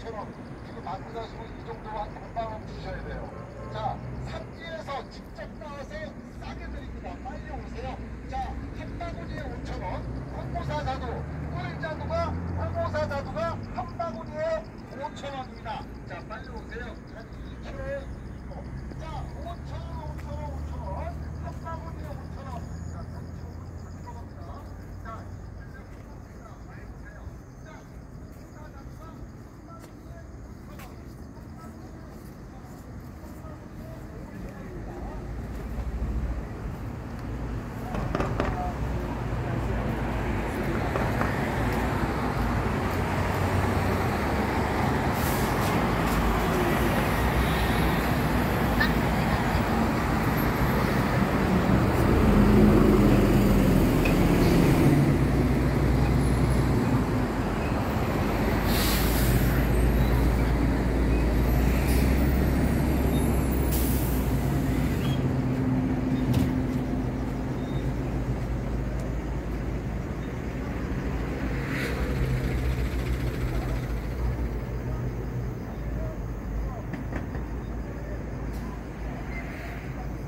5천원 이거 받고 가시고 이 정도만 금방 주셔야 돼요. 자 산지에서 직접 나와서 싸게 드립니다. 빨리 오세요. 자한 바구니에 5천원 홍보사 자두 꿀 자두가 홍보사 자두가 한 바구니에 5천원입니다. 자 빨리 오세요. 한 2kg에 자 5천원.